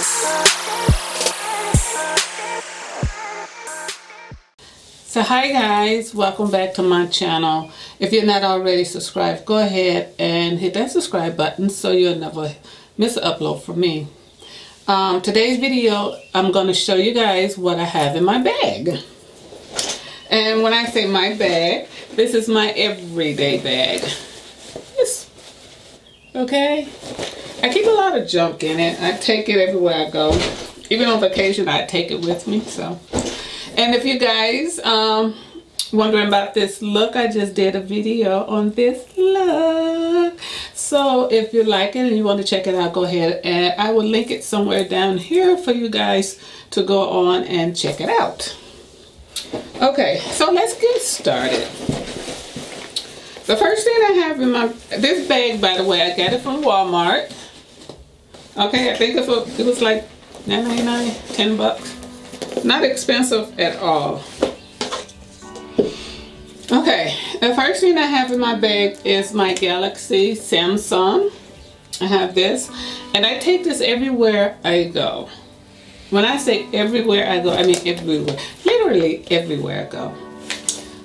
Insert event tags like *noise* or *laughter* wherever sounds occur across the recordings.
So hi guys, welcome back to my channel. If you're not already subscribed, go ahead and hit that subscribe button so you'll never miss an upload from me. Um, today's video, I'm going to show you guys what I have in my bag. And when I say my bag, this is my everyday bag. Yes. Okay. I keep a lot of junk in it. I take it everywhere I go. Even on vacation, I take it with me. So and if you guys um wondering about this look i just did a video on this look so if you like it and you want to check it out go ahead and i will link it somewhere down here for you guys to go on and check it out okay so let's get started the first thing i have in my this bag by the way i got it from walmart okay i think it was, it was like 9.99 10 bucks not expensive at all. Okay, the first thing I have in my bag is my Galaxy Samsung. I have this, and I take this everywhere I go. When I say everywhere I go, I mean everywhere. Literally everywhere I go.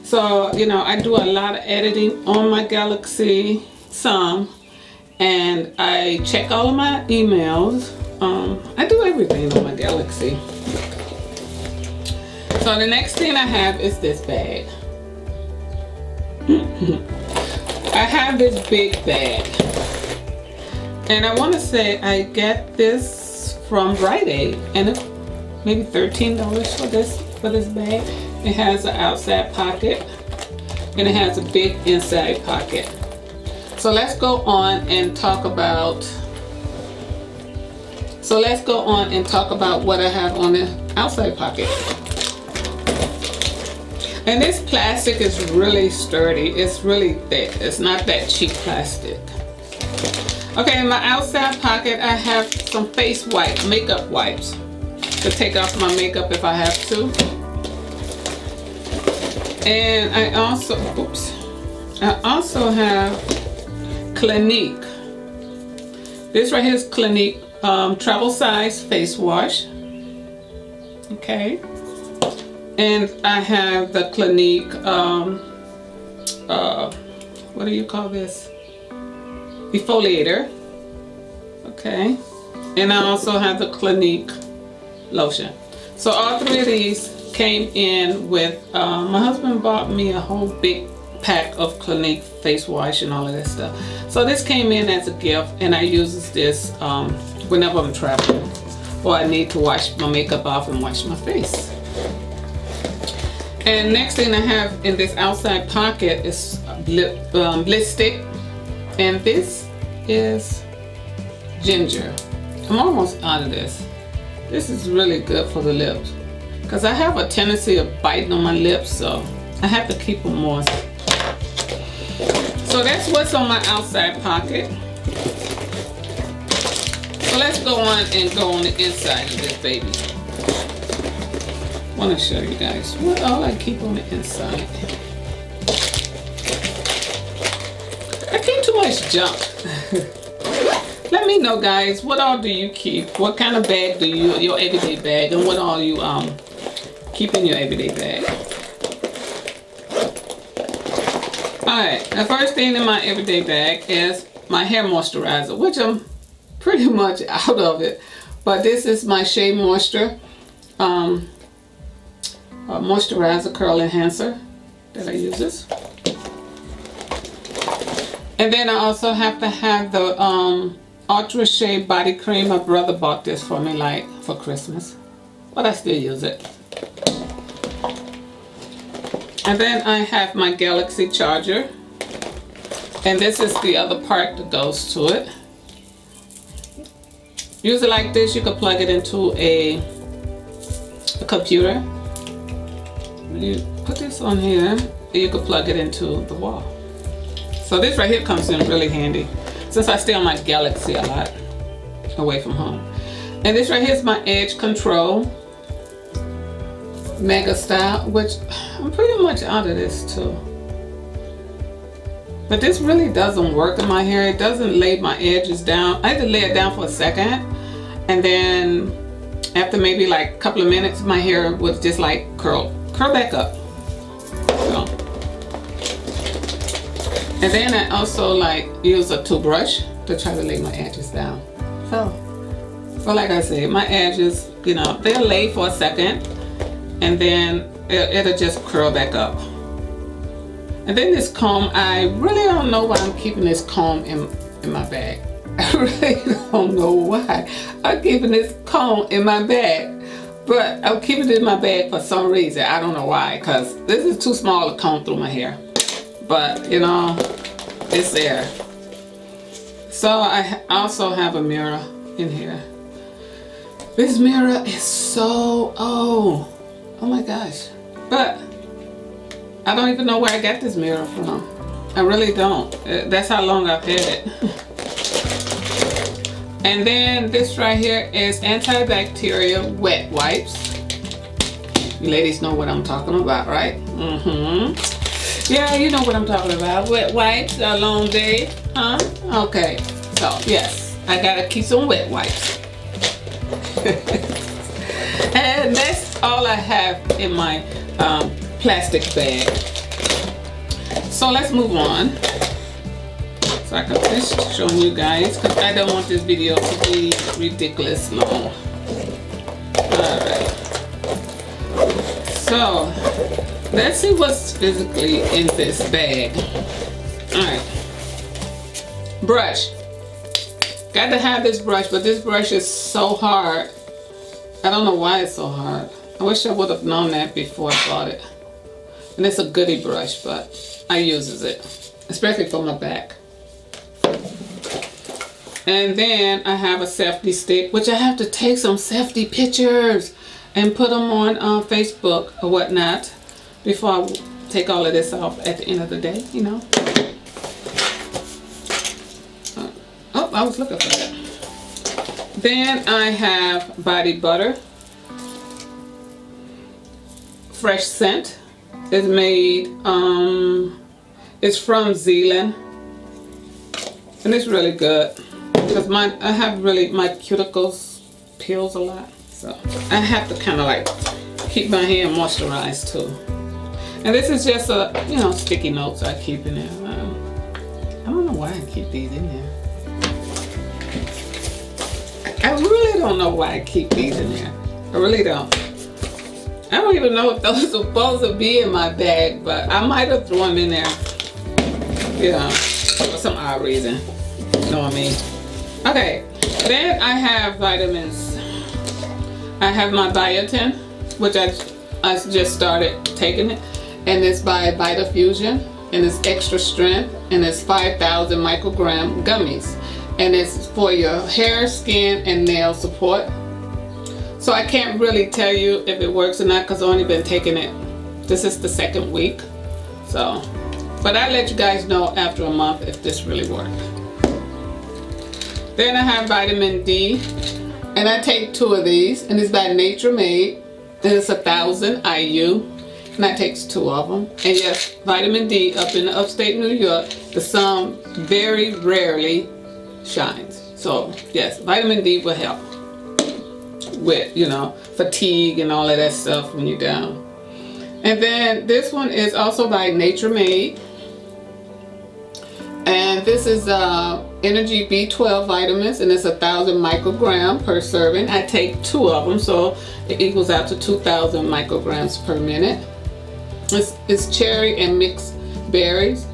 So, you know, I do a lot of editing on my Galaxy, some, and I check all of my emails. Um, I do everything on my Galaxy. So the next thing I have is this bag. *laughs* I have this big bag. And I want to say I get this from Rite Aid and it's maybe $13 for this for this bag. It has an outside pocket and it has a big inside pocket. So let's go on and talk about so let's go on and talk about what I have on the outside pocket. And this plastic is really sturdy. It's really thick. It's not that cheap plastic. Okay, in my outside pocket, I have some face wipe, makeup wipes to take off my makeup if I have to. And I also, oops, I also have Clinique. This right here is Clinique um, travel size face wash. Okay. And I have the Clinique, um, uh, what do you call this? Exfoliator. Okay. And I also have the Clinique lotion. So all three of these came in with, uh, my husband bought me a whole big pack of Clinique face wash and all of that stuff. So this came in as a gift and I use this um, whenever I'm traveling or I need to wash my makeup off and wash my face. And next thing I have in this outside pocket is lip, um, lipstick. And this is ginger. I'm almost out of this. This is really good for the lips. Because I have a tendency of biting on my lips, so I have to keep them moist. So that's what's on my outside pocket. So let's go on and go on the inside of this baby want to show you guys what all I keep on the inside. I keep too much junk. *laughs* Let me know guys, what all do you keep? What kind of bag do you, your everyday bag, and what all you um keep in your everyday bag? Alright, the first thing in my everyday bag is my hair moisturizer, which I'm pretty much *laughs* out of it. But this is my Shea Moisture. Um, uh, moisturizer curl enhancer that I use this. And then I also have to have the um, Ultra Shea Body Cream. My brother bought this for me like for Christmas. But I still use it. And then I have my Galaxy charger. And this is the other part that goes to it. Use it like this. You could plug it into a, a computer you put this on here you can plug it into the wall so this right here comes in really handy since I stay on my Galaxy a lot away from home and this right here is my edge control mega style which I'm pretty much out of this too but this really doesn't work in my hair it doesn't lay my edges down I had to lay it down for a second and then after maybe like a couple of minutes, my hair was just like curl, curl back up. So. And then I also like use a toothbrush to try to lay my edges down. Oh. So, so like I said, my edges, you know, they'll lay for a second and then it, it'll just curl back up. And then this comb, I really don't know why I'm keeping this comb in, in my bag. *laughs* I really don't know why I'm keeping this comb in my bag. But I'm keeping it in my bag for some reason. I don't know why, because this is too small to comb through my hair. But, you know, it's there. So I also have a mirror in here. This mirror is so old. Oh my gosh. But I don't even know where I got this mirror from. I really don't. Uh, that's how long I've had it. *laughs* and then this right here is antibacterial wet wipes. You ladies know what I'm talking about, right? Mm-hmm. Yeah, you know what I'm talking about. Wet wipes, a long day, huh? Okay. So, yes, I gotta keep some wet wipes. *laughs* and that's all I have in my um, plastic bag. So let's move on. So I can finish showing you guys because I don't want this video to be ridiculous long. Alright. So let's see what's physically in this bag. Alright. Brush. Got to have this brush, but this brush is so hard. I don't know why it's so hard. I wish I would have known that before I bought it. And it's a goody brush, but I uses it, especially for my back. And then I have a safety stick, which I have to take some safety pictures and put them on uh, Facebook or whatnot before I take all of this off at the end of the day, you know. Uh, oh, I was looking for that. Then I have body butter, fresh scent It's made, um, it's from Zealand. And it's really good. Because my, I have really, my cuticles peels a lot. So I have to kind of like keep my hair moisturized too. And this is just a, you know, sticky notes I keep in there. Um, I don't know why I keep these in there. I really don't know why I keep these in there. I really don't. I don't even know if those are supposed to be in my bag, but I might have thrown them in there. Know, for some odd reason. You know what I mean? Okay, then I have vitamins. I have my biotin, which I, I just started taking it. And it's by Vitafusion. And it's extra strength. And it's 5,000 microgram gummies. And it's for your hair, skin, and nail support. So I can't really tell you if it works or not because I've only been taking it. This is the second week. So, but I'll let you guys know after a month if this really worked. Then I have vitamin D. And I take two of these. And it's by Nature Made. And it's a thousand IU. And that takes two of them. And yes, vitamin D up in upstate New York, the sun very rarely shines. So yes, vitamin D will help with, you know, fatigue and all of that stuff when you're down. And then this one is also by Nature Made. And this is uh, Energy B12 vitamins and it's a thousand microgram per serving. I take two of them so it equals out to 2,000 micrograms per minute. It's, it's cherry and mixed berries.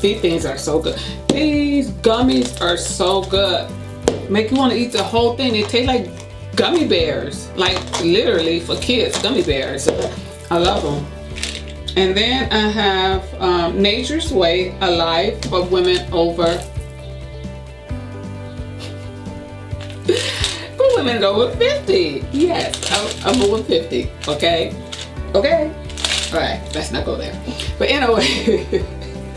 These things are so good. These gummies are so good make you want to eat the whole thing. They taste like gummy bears, like literally for kids, gummy bears. I love them. And then I have um, Nature's Way Alive for women over *laughs* for women over 50. Yes, I'm, I'm over 50. Okay, okay. All right, let's not go there. But anyway,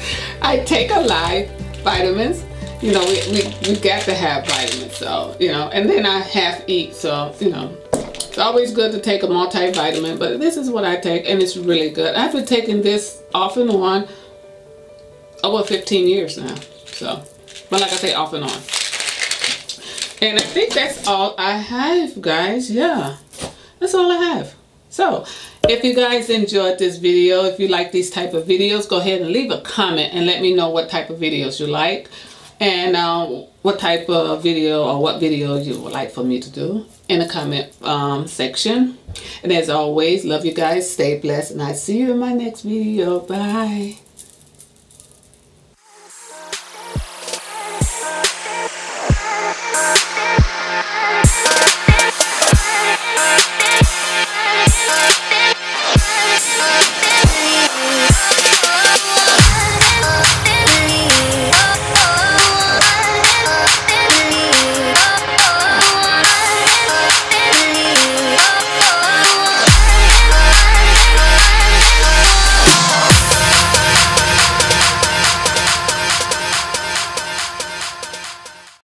*laughs* I take Alive vitamins you know, we, we, we got to have vitamins, so, you know, and then I half eat, so, you know, it's always good to take a multivitamin, but this is what I take, and it's really good. I've been taking this off and on over 15 years now, so, but like I say, off and on. And I think that's all I have, guys. Yeah, that's all I have. So, if you guys enjoyed this video, if you like these type of videos, go ahead and leave a comment and let me know what type of videos you like and uh, what type of video or what video you would like for me to do in the comment um, section. And as always, love you guys. Stay blessed. And I see you in my next video. Bye.